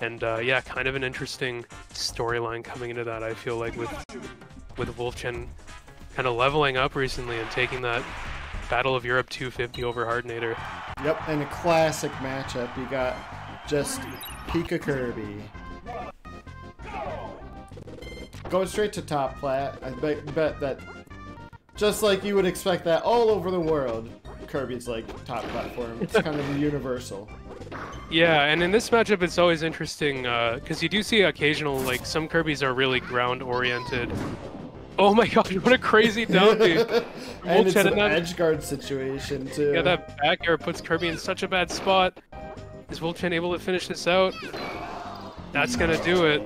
And uh, yeah, kind of an interesting storyline coming into that. I feel like with with Wolvechen kind of leveling up recently and taking that Battle of Europe 250 over Hartinator. Yep, and a classic matchup. You got just Pika Kirby. Going straight to top plat. I bet, bet that just like you would expect that all over the world, Kirby's like top platform. It's kind of universal. Yeah, and in this matchup, it's always interesting because uh, you do see occasional like some Kirby's are really ground oriented. Oh my god, what a crazy down and it's an edge guard situation too. Yeah, that back air puts Kirby in such a bad spot. Is Wolvechen able to finish this out? That's gonna do it.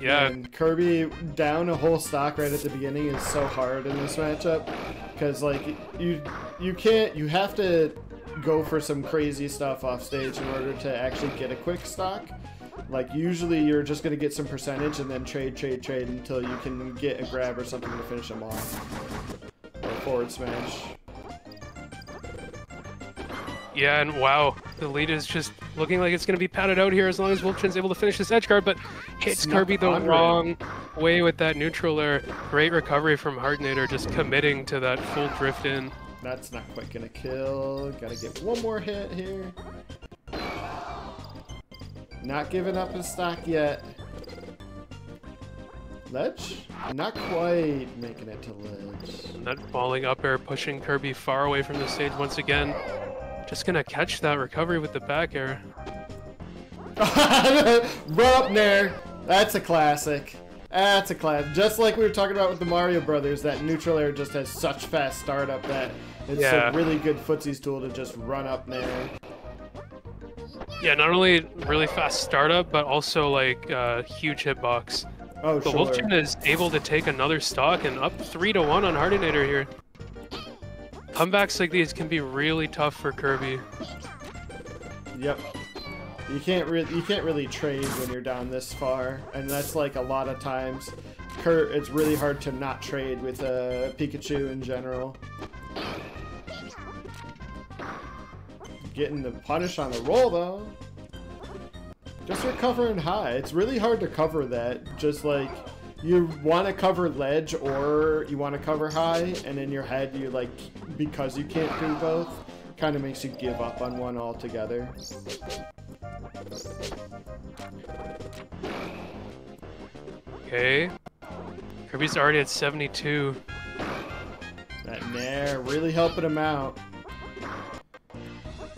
Yeah. And Kirby down a whole stock right at the beginning is so hard in this matchup because like you you can't you have to go for some crazy stuff off stage in order to actually get a quick stock. Like usually you're just gonna get some percentage and then trade, trade, trade until you can get a grab or something to finish them off. Or forward smash. Yeah, and wow, the lead is just looking like it's going to be padded out here as long as Wolvechen's able to finish this edge guard, but hits Kirby the wrong way with that neutral air. Great recovery from Hartinator, just committing to that full drift in. That's not quite to kill. Got to get one more hit here. Not giving up his stock yet. Ledge? Not quite making it to ledge. That falling up air pushing Kirby far away from the stage once again. Just gonna catch that recovery with the back air. Run up there. That's a classic. That's a class. Just like we were talking about with the Mario Brothers, that neutral air just has such fast startup that it's yeah. a really good footsies tool to just run up there. Yeah, not only really fast startup, but also like uh, huge hitbox. Oh, but sure. Wolvechen is able to take another stock and up three to one on Hartinator here. Comebacks like these can be really tough for Kirby. Yep. You can't really you can't really trade when you're down this far, and that's like a lot of times. Kurt, it's really hard to not trade with uh, Pikachu in general. Getting the punish on the roll though. Just recovering high. It's really hard to cover that. Just like you want to cover ledge or you want to cover high, and in your head you like, because you can't do both, kind of makes you give up on one altogether. Okay. Kirby's already at 72. That Nair really helping him out.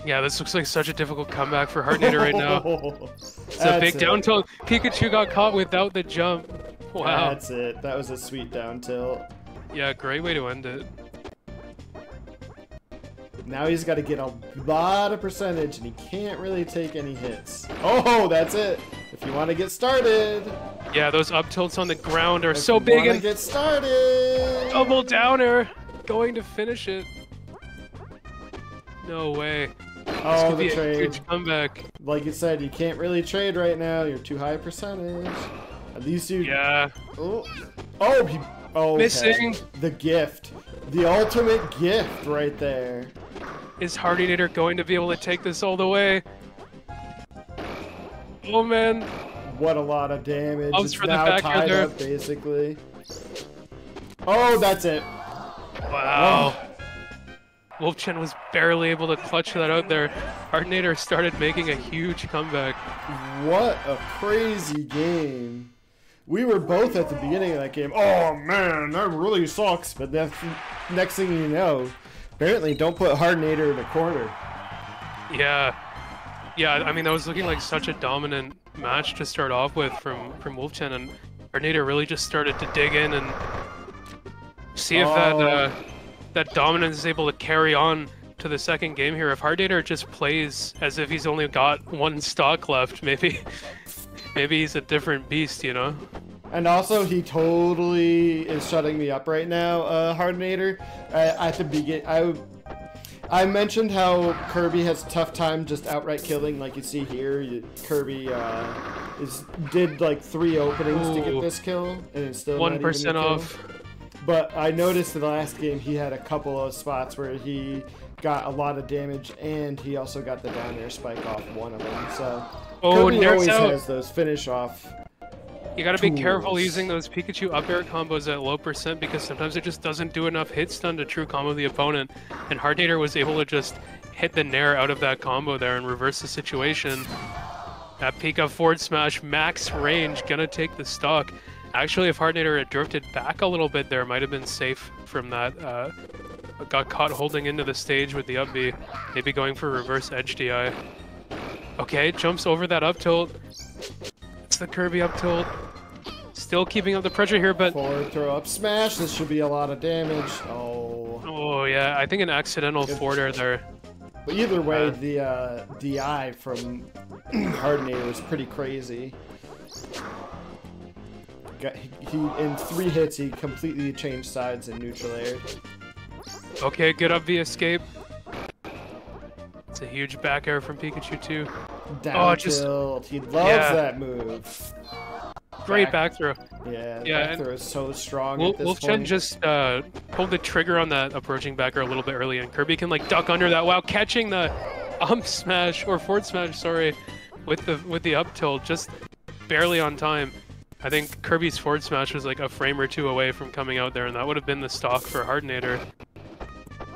Yeah, this looks like such a difficult comeback for Hartinator right now. It's a big down tilt. Pikachu got caught without the jump. Wow. That's it. That was a sweet down tilt. Yeah, great way to end it. Now he's got to get a lot of percentage, and he can't really take any hits. Oh, that's it. If you want to get started. Yeah, those up tilts on the ground are if so big. and get started. Double downer, going to finish it. No way. Oh, the trade. huge comeback. Like you said, you can't really trade right now. You're too high percentage. At least you. Yeah. Oh. Oh. He, oh. Missing. The gift. The ultimate gift right there. Is Hardy Hartinator going to be able to take this all the way? Oh man. What a lot of damage. It's for now the back tied there. up basically. Oh, that's it. Wow. Wolvechen was barely able to clutch that out there. Hartinator started making a huge comeback. What a crazy game. We were both at the beginning of that game. Oh man, that really sucks. But then next thing you know, apparently don't put Hartinator in the corner. Yeah. Yeah, I mean that was looking like such a dominant match to start off with from from Wolvechen and Hartinator really just started to dig in and see if oh. that uh, that dominance is able to carry on to the second game here. If Hartinator just plays as if he's only got one stock left, maybe maybe he's a different beast, you know? And also, he totally is shutting me up right now, uh, Hartinator. At the begin, I I mentioned how Kirby has a tough time just outright killing, like you see here. You, Kirby uh, is did like three openings Ooh. to get this kill, and it's still one percent off. But I noticed in the last game he had a couple of spots where he got a lot of damage, and he also got the down air spike off one of them. So Oh, Nair's always out. has those finish off. You gotta be careful using those Pikachu up air combos at low percent because sometimes it just doesn't do enough hit stun to true combo the opponent. And Hartinator was able to just hit the Nair out of that combo there and reverse the situation. That Pika forward smash, max range, gonna take the stock. Actually, if Hartinator had drifted back a little bit there, might have been safe from that. Uh, got caught holding into the stage with the up B. Maybe going for reverse edge DI. Okay, jumps over that up tilt. It's the Kirby up tilt. Still keeping up the pressure here, but Forward throw up smash. This should be a lot of damage. Oh. oh yeah, I think an accidental forward air there. But either way, Uh, the uh, DI from Hartinator was pretty crazy. Got, he, he in three hits he completely changed sides in neutral air. Okay, good up the escape. It's a huge back air from Pikachu too. Down Oh, just- tilt. He loves Yeah. that move. Great Back- back throw. Yeah, Yeah, back throw is so strong Wolf, at this Wolvechen point. just uh, pulled the trigger on that approaching back air a little bit early, and Kirby can like duck under that while catching the ump smash or forward smash, sorry, with the with the up tilt, just barely on time. I think Kirby's forward smash was like a frame or two away from coming out there, and that would have been the stock for Hartinator.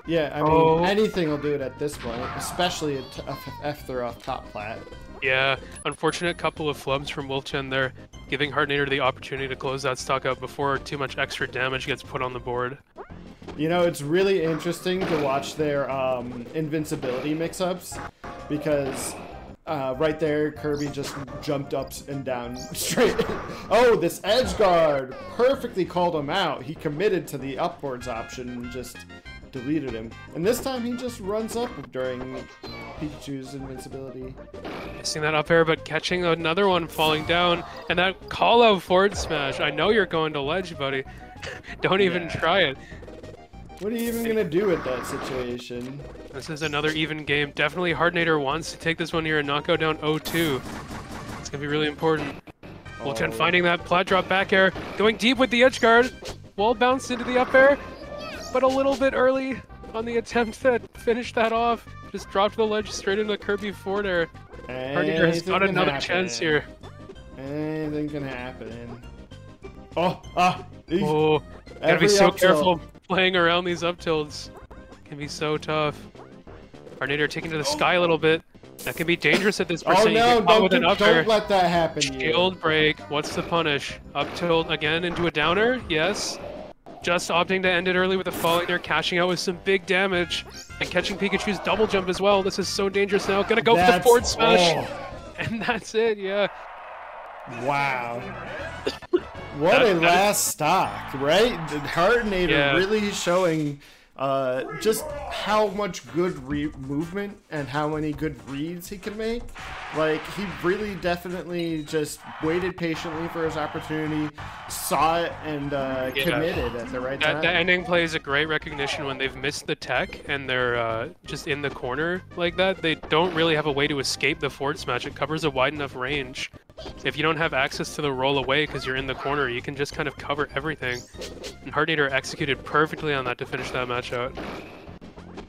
Yeah, I mean, Oh. anything will do it at this point, especially if they're off top plat. Yeah, unfortunate couple of flubs from Wolvechen there, giving Hartinator the opportunity to close that stock out before too much extra damage gets put on the board. You know, it's really interesting to watch their um, invincibility mix-ups because uh, right there, Kirby just jumped up and down straight. oh, this edge guard perfectly called him out. He committed to the upwards option and just deleted him. And this time, he just runs up during Pikachu's invincibility. Missing that up air, but catching another one falling down, and that call out forward smash. I know you're going to ledge, buddy. Don't even Yeah. try it. What are you even gonna do with that situation? This is another even game. Definitely Hartinator wants to take this one here and not go down 0-2. It's gonna be really important. Oh. finding that plat drop back air, going deep with the edge guard. Wall bounced into the up air, but a little bit early on the attempt that finished that off. Just dropped the ledge straight into the Kirby forward air. Hartinator has got another chance here. Anything can happen. Oh, ah! Oh, gotta be so up careful playing around these up tilts. Can be so tough. Hartinator taking to the sky a little bit. That can be dangerous at this Oh percent. You no! Don't, do, don't let that happen. you. Shield break. What's the punish? Up tilt again into a downer. Yes. Just opting to end it early with a falling there, cashing out with some big damage and catching Pikachu's double jump as well. This is so dangerous now. Gonna go for the That's- forward smash, oh, and that's it. Yeah. wow. What That- a that- last stock, right? Hartinator Yeah. really showing uh, just how much good re- movement and how many good reads he can make. Like he really definitely just waited patiently for his opportunity, saw it, and uh, Yeah. committed at the right That, time. that ending play is a great recognition when they've missed the tech and they're uh, just in the corner like that. They don't really have a way to escape the forward smash. It covers a wide enough range. If you don't have access to the roll away because you're in the corner, you can just kind of cover everything. And Hartinator executed perfectly on that to finish that match out.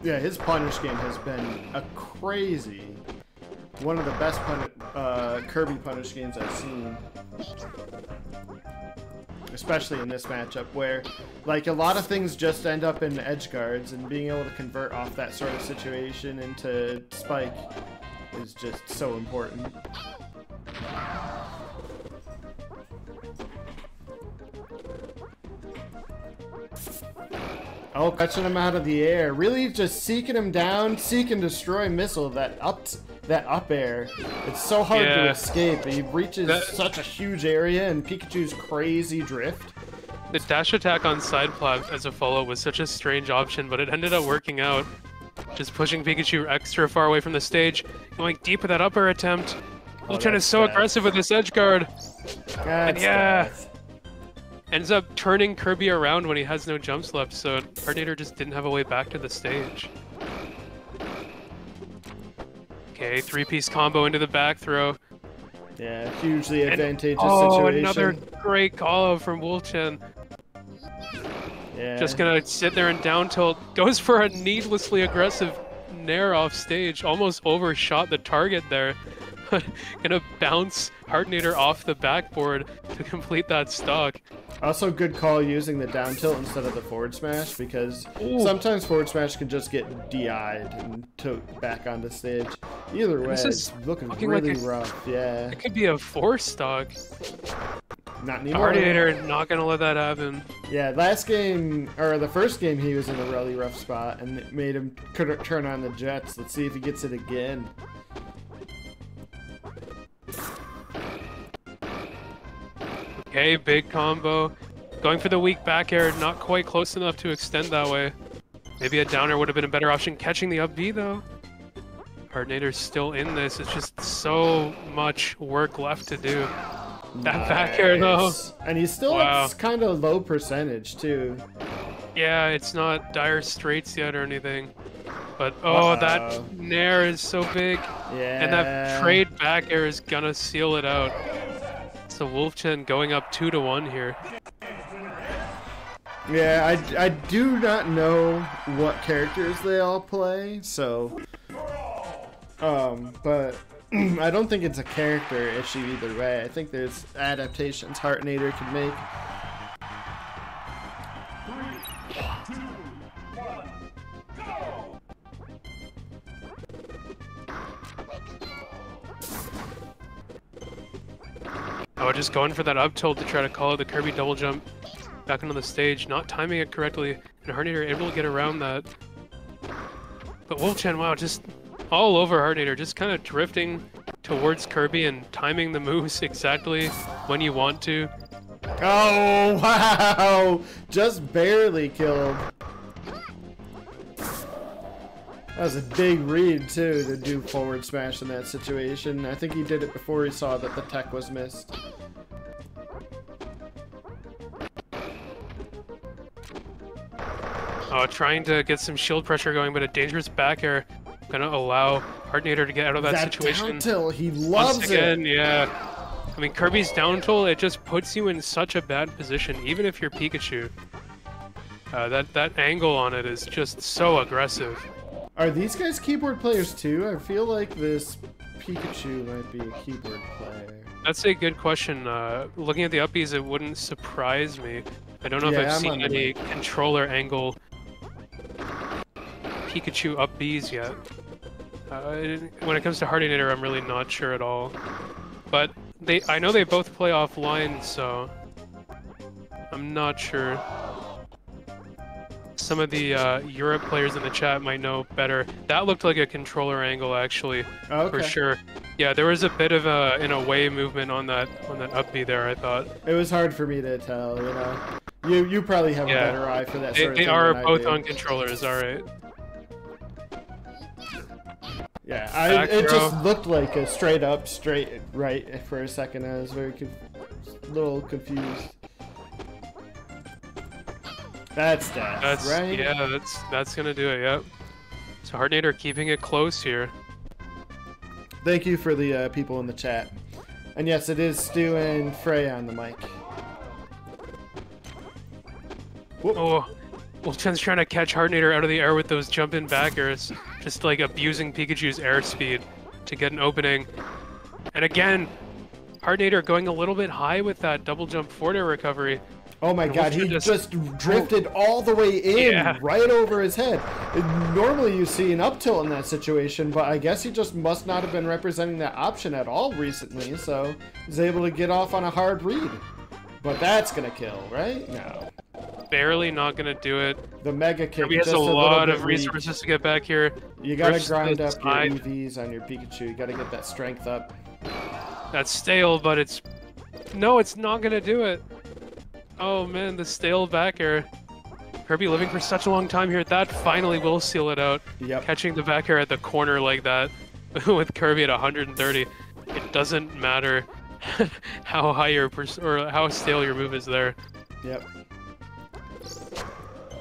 Yeah, his punish game has been a crazy. One of the best pun- uh, Kirby punish games I've seen. Especially in this matchup, where like a lot of things just end up in edge guards, and being able to convert off that sort of situation into spike is just so important. Oh, catching him out of the air. Really just seeking him down, seek and destroy missile that up that up air. It's so hard to Yeah. escape. He reaches That- such a huge area and Pikachu's crazy drift. The dash attack on side plat as a follow was such a strange option, but it ended up working out. Just pushing Pikachu extra far away from the stage, going deep with that upper attempt. Oh, is so bad. aggressive with this edge guard. That's yeah. death. Ends up turning Kirby around when he has no jumps left, so Hartinator just didn't have a way back to the stage. Okay, three-piece combo into the back throw. Yeah, hugely And- advantageous oh, situation. another great call from Wolvechen. yeah. Just gonna sit there and down tilt. Goes for a needlessly aggressive nair off stage, almost overshot the target there. Gonna bounce Hartinator off the backboard to complete that stock. Also, good call using the down tilt instead of the forward smash because Ooh. sometimes forward smash can just get DI'd and tote back onto stage. Either way, This it's is looking looking like really a- rough. Yeah, It could be a four stock. not anymore. Hartinator not gonna let that happen. Yeah, last game or the first game he was in a really rough spot and it made him could turn on the jets. Let's see if he gets it again. Okay, big combo. Going for the weak back air, not quite close enough to extend that way. Maybe a downer would have been a better option. Catching the up B though. Hartinator's still in this. It's just so much work left to do. That back air though. And he's still Wow. kind of low percentage too. Yeah, it's not dire straits yet or anything. But oh, Uh-oh. that nair is so big. Yeah. And that trade back air is gonna seal it out. So Wolvechen going up two to one here. Yeah, I, I do not know what characters they all play, so. Um, but I don't think it's a character issue either way. I think there's adaptations Hartinator can make. Oh, just going for that up tilt to try to call the Kirby double jump back onto the stage, not timing it correctly, and Hartinator able to get around that. But Wolvechen, wow, just all over Hartinator, just kind of drifting towards Kirby and timing the moves exactly when you want to. Oh, wow! Just barely killed. That was a big read, too, to do forward smash in that situation. I think he did it before he saw that the tech was missed. Oh, trying to get some shield pressure going, but a dangerous back air gonna allow Hartinator to get out of that, That situation. down tilt, he loves Once it. yeah. I mean, Kirby's down tilt, it just puts you in such a bad position, even if you're Pikachu. Uh, that, that angle on it is just so aggressive. Are these guys keyboard players too? I feel like this Pikachu might be a keyboard player. That's a good question. Uh, looking at the up Bs, it wouldn't surprise me. I don't know Yeah, if I've I'm seen any controller angle Pikachu up Bs yet. Uh, when it comes to Hartinator, I'm really not sure at all. But they, I know they both play offline, so I'm not sure. Some of the uh, Europe players in the chat might know better. That looked like a controller angle, actually, Okay. for sure. Yeah, there was a bit of a an away movement on that on that up B there. I thought It was hard for me to tell, you know. You you probably have Yeah. a better eye for that they, sort of they thing are both on controllers. All right. Yeah, I, it just looked like a straight up, straight right for a second. I was very little confused. That's death, That's right? yeah. That's that's gonna do it. Yep. So Hartinator keeping it close here. Thank you for the uh, people in the chat. And yes, it is Stu and Frey on the mic. Whoop. Oh, Chen's trying to catch Hartinator out of the air with those jump-in back airs, just like abusing Pikachu's airspeed to get an opening. And again, Hartinator going a little bit high with that double jump forward air recovery. Oh my god, he just, just- drifted all the way in, Yeah. right over his head. Normally you see an up tilt in that situation, but I guess he just must not have been representing that option at all recently, so he's able to get off on a hard read. But that's gonna kill, right? No. Barely not gonna do it. The mega kick Kirby has just a lot of weak. resources to get back here. You gotta grind up your side. EVs on your Pikachu. You gotta get that strength up. That's stale, but it's... No, it's not gonna do it. Oh man, the stale back air. Kirby living for such a long time here, that finally will seal it out. Yep. Catching the back air at the corner like that, with Kirby at 130, it doesn't matter how high your or how stale your move is there. Yep.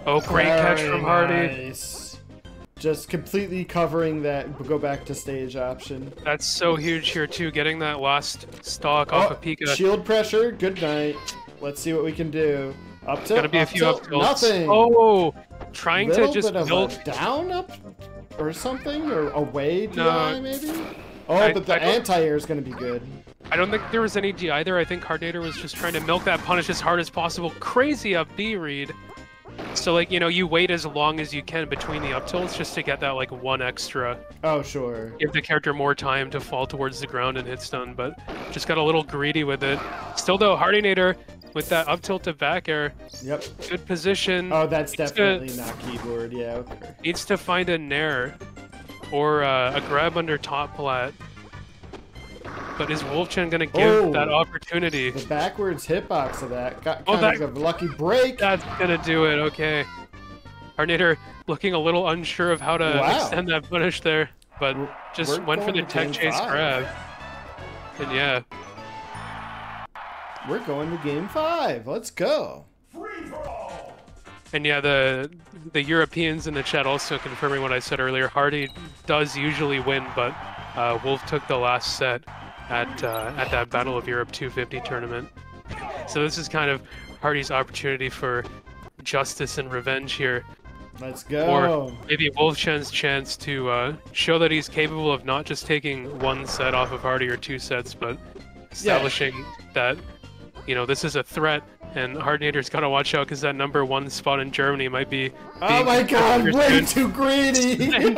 Oh, great catch from Hardy. Nice. Just completely covering that go back to stage option. That's so huge here too, getting that last stock off oh, of Pika. Oh, Shield pressure. Good night. Let's see what we can do. Up tilt. Gotta be a few tilt, up tilts. Nothing. Oh, trying Little to just bit of milk a down up or something, or away DI No. maybe. Oh, I- but the anti-air is gonna be good. I don't think there was any D either. I think Hartinator was just trying to milk that punish as hard as possible. Crazy up B read. So like, you know, you wait as long as you can between the up tilts just to get that like one extra. Oh sure. Give the character more time to fall towards the ground and hit stun, but just got a little greedy with it. Still though, Hartinator with that up tilt to back air, Yep. good position. Oh, that's Needs to- definitely not keyboard. Yeah. Okay. Needs to find a nair or uh, a grab under top plat. But is Wolvechen gonna give Oh. that opportunity? The backwards hitbox of that got Oh, that- of a lucky break. That's gonna do it, okay. Arnator looking a little unsure of how to Wow. extend that punish there, but just we're went for the tech chase five. grab. And yeah, We're going to game five. Let's go. and yeah, the the Europeans in the chat also confirming what I said earlier. Hardy does usually win, but uh, Wolf took the last set at uh, at that Battle of Europe 250 tournament. So this is kind of Hardy's opportunity for justice and revenge here. Let's go. Or go. maybe Wolvechen's chance to uh, show that he's capable of not just taking one set off of Hardy or two sets, but establishing that, you know, this is a threat, and Hartinator's got to watch out because that number one spot in Germany might be Oh my god, way too greedy.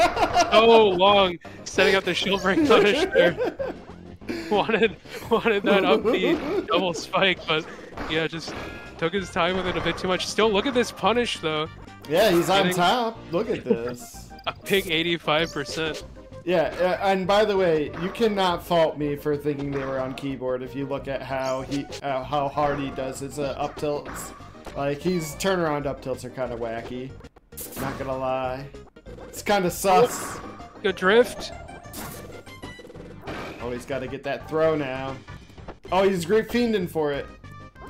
so long setting up the shield break punish there. wanted wanted that up B double spike, but yeah, just took his time with it a bit too much. Still, look at this punish though. yeah, he's on top. Look at this. A big 85%. Yeah, and by the way, you cannot fault me for thinking they were on keyboard if you look at how he, uh, how hard he does his uh, up tilts. Like his turnaround up tilts are kind of wacky. Not gonna lie, it's kind of sus. Good drift. Oh, he's got to get that throw now. Oh, he's great fiending for it.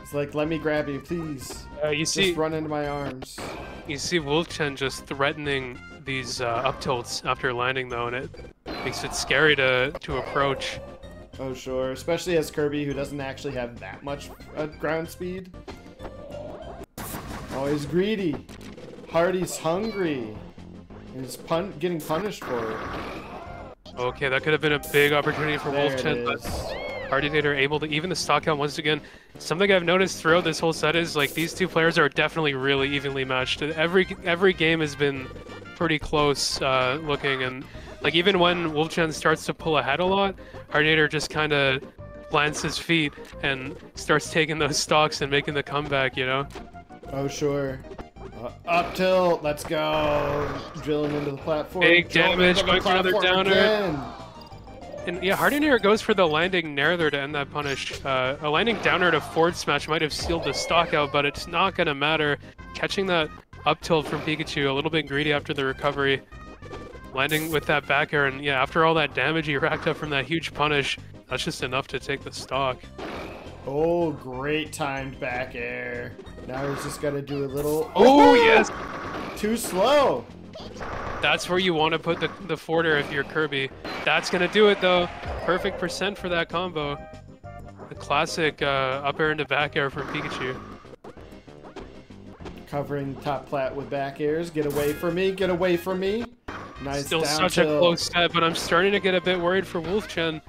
It's like, let me grab you, please. Uh, you see, Just run into my arms. You see Wolvechen just threatening these uh, up tilts after landing though, and it makes it scary to to approach. Oh, sure. Especially as Kirby, who doesn't actually have that much uh, ground speed. Oh, he's greedy. Hardy's hungry. And he's pun getting punished for it. Okay, that could have been a big opportunity for There Wolvechen, it but. Hartinator able to even the stock count once again. Something I've noticed throughout this whole set is like these two players are definitely really evenly matched. Every every game has been pretty close uh, looking, and like even when Wolvechen starts to pull ahead a lot, Hartinator just kind of plants his feet and starts taking those stocks and making the comeback. You know. Oh, sure. Uh, up tilt, let's go. Drilling into the platform. Big drilling damage, going for another downer. again. And yeah, Hartinator goes for the landing nair there to end that punish. Uh, a landing downer to forward smash might have sealed the stock out, but it's not going to matter. Catching that up tilt from Pikachu, a little bit greedy after the recovery. Landing with that back air, and yeah, after all that damage he racked up from that huge punish, that's just enough to take the stock. Oh, great timed back air. Now he's just got to do a little. Oh, yes! Too slow. That's where you want to put the, the forwarder if you're Kirby. That's going to do it, though. Perfect percent for that combo. The classic uh, up air into back air from Pikachu. Covering top plat with back airs. Get away from me. Get away from me. Nice Still such a close set, but I'm starting to get a bit worried for Wolvechen.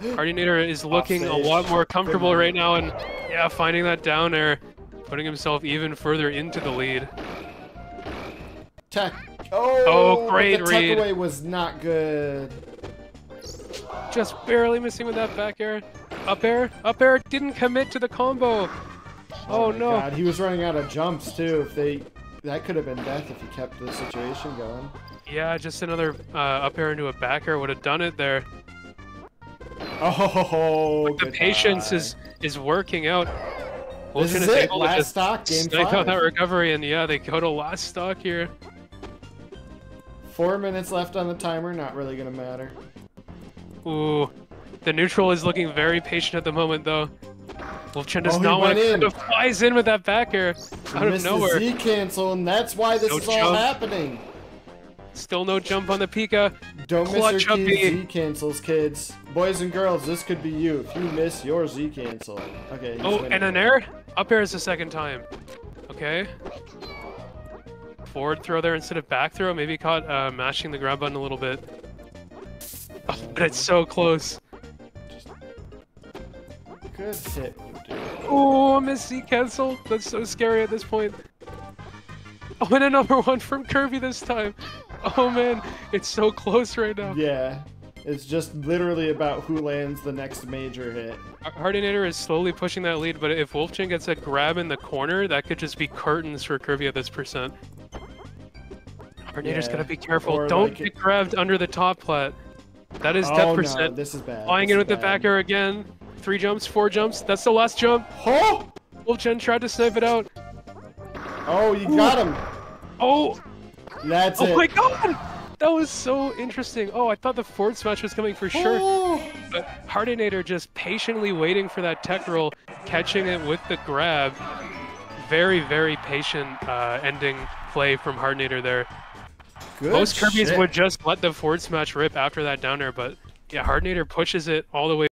Hartinator is looking a lot more comfortable right now, and yeah, finding that down air, putting himself even further into the lead. Tech. Oh, Oh, great the read. away was not good. Just barely missing with that back air. Up air, up air, didn't commit to the combo. Oh, my no. God, he was running out of jumps too. If they, that could have been death if he kept the situation going. Yeah, just another uh, up air into a back air would have done it there. Oh, The patience is is working out. This is it. Last just stock, game snipe out five. that recovery, and yeah, they go to last stock here. Four minutes left on the timer. Not really gonna matter. Ooh, the neutral is looking very patient at the moment, though. Wolfchen does Oh, not want to in. kind of flies in with that back air He out of nowhere. the Z cancel, and that's why this No is all happening. Still no jump on the Pika. Don't Clutch miss your up key. Z cancels, kids. Boys and girls, this could be you if you miss your Z cancel. Okay. he's Oh, winning. and an air? Up air is the second time. Okay. forward throw there instead of back throw. Maybe caught uh, mashing the grab button a little bit. Oh, but it's so close. Good hit. Oh, miss Z cancel. That's so scary at this point. Oh, and a number one from Kirby this time. Oh man, it's so close right now. Yeah. It's just literally about who lands the next major hit. Hartinator is slowly pushing that lead, but if Wolvechen gets a grab in the corner, that could just be curtains for Kirby at this percent. Hartinator's Yeah, gotta be careful. or Don't like- get grabbed under the top plat. That is oh death no, percent. this is bad. Flying in with the back air again. Three jumps, four jumps. That's the last jump. Oh! Wolf Wolvechen tried to snipe it out. Oh, you got him. Oh, That's oh it. my god! That was so interesting. Oh, I thought the forward smash was coming for sure. Oh! But Hartinator just patiently waiting for that tech roll, catching it with the grab. Very, very patient uh, ending play from Hartinator there. Good Most Kirby's shit. would just let the forward smash rip after that downer, but yeah, Hartinator pushes it all the way